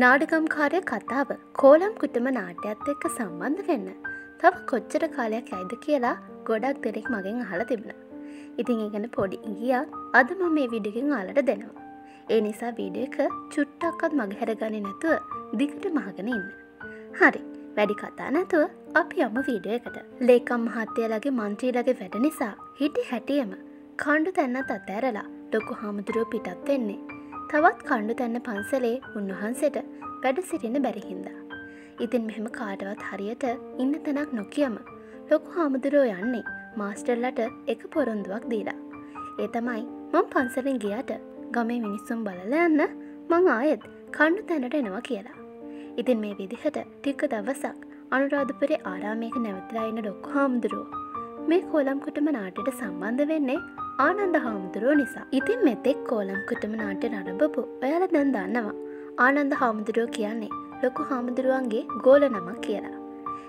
නාඩගම්කාරය කතාව කෝලම් කුටම නාට්‍යත් එක්ක සම්බන්ධ වෙන්න තව කොච්චර කාලයක් ඇයිද කියලා ගොඩක් දෙරෙක් මගෙන් අහල තිබුණ. ඉතින් ඉගෙන පොඩි ඉගියා අද මම මේ විඩිගෙන් අලට දෙනවා. ඒ නිසා වීඩිය එක චුට්ටක්කත් මගහැරගනි නැතුව දිගට මහගෙන ඉන්න. හරි වැඩි කතා නැතුව අපි අම වීඩිය එකට ලේකම් මහත්තයලගේ මන්ත්‍රීලගේ වැඩ නිසා හිටි හැටියම කණ්ඩු තැන්නත් අතෑරලා ලොකු හාමුදුරුව පිටත් වෙන්නේ තවත් කණ්ඩු තැන්න පන්සලේ උන්වහන්සේට වැඩ සිටින බැරිහින්දා. ඉතින් මෙහෙම කාටවත් හරියට ඉන්න තැනක් නොකියම ලොකු හාමුදුරෝ යන්නේ මාස්ටර්ලට එක පොරොන්දුවක් දීලා. ඒ තමයි මං පන්සලෙන් ගියට ගමේ මිනිස්සුම් බලල යන්න මං ආයෙත් කණ්ඩු තැනට එනවා කියලා. ඉතින් මේ විදිහට ටික්ක දවසක් අනුරාධපුරේ ආරාමයක නැවතලායින්න ඩොක්කු හාමුදුරුව මේ කෝලම්කුටම නාටයට සම්බන්ධ වෙන්නේ ආනන්ද හාමුදුරුව නිසා ඉතින් මෙතෙක් කෝලම්කුටම නාට්‍ය නරඹපු ඔයාල දැන් දන්නවා ආනන්ද හාමුදුරුව කියන්නේ ලොකු හාමුදුරුවන්ගේ ගෝල නමක් කියලා.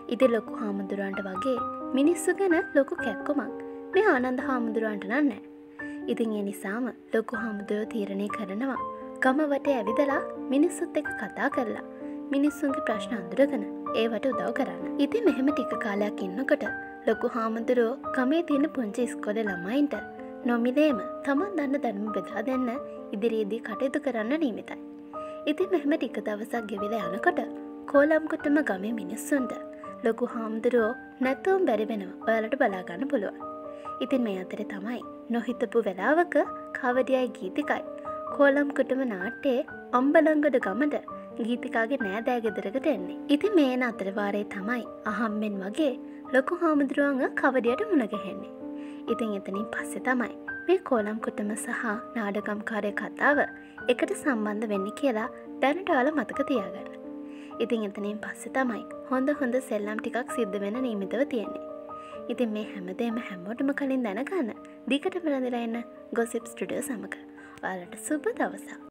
ඉති ලොකු හාමුදුරුවන්ට වගේ මිනිස්සු ගැන ලොකු කැක්කුමක් මේ ආනන්ද හාමුදුරුවන්ට නන්නෑ. ඉතින් එ නිසාම ලොකු හාමුදුරුව තීරණය කරනවා ගමවට ඇවිදලා මිනිස්සුත් එක කතා කරලා මිනිස්සුන්ගේ ප්‍රශ්න අඳුරගෙන ඒවට උදව් කරන්න. ඉති මෙහෙම ටික කාලයක් ඉන්නකොට ලොකු හාමුදුරුවෝ කමේ තියෙන පුංචි ස්කොල ළමයින්ට නොමිලේම තමන් දන්න දැනුම බෙදා දෙන්න ඉදිරියේදී කටයුතු කරන්න නීමිතයි. ඉතින් මෙහෙම ටික දවසක් ගෙවිල යනකොට කෝලම්කොටම ගමේ මිනිස්සුන්ට ලොකු හාමුදුරුවෝ නැත්තවම් බැරි වෙනවා ඔයාලට බලාගන්න පුළුවන්. ඉතින් මේ අතර තමයි නොහිතපු වෙලාවක කවඩියයි ගීතිකයි කෝලම්කුටම නාට්‍යයේ අම්බලංගඩ ගමට ගීතිකාගේ නෑදෑගෙදරකට එන්නේ. ඉති මේ අතරවාරය තමයි අහම්මෙන් වගේ ලොකු හාමුදුරුවන්ග කවඩියට මුණගැහෙන්නේ. ඉතින් එතනින් පස්සෙ තමයි මේ කෝලම්කුටම සහ නාඩගම්කාරය කතාව එකට සම්බන්ධ වෙන්න කියලා දැනටාල මතක තියාගන්න. ඉතින් එතනින් පස්සෙ තමයි හොඳ හොඳ සෙල්ලම් ටිකක් සිද්ධ වෙන නීමිතව තියෙන්නේ. ඉතින් මේ හැමදේම හැමෝටම කලින් දැනගන්න දිකට පෙළඳලා එන්න ගොසිප් ස්ටඩියෝ සමඟ ඔයාලට සුබ දවසා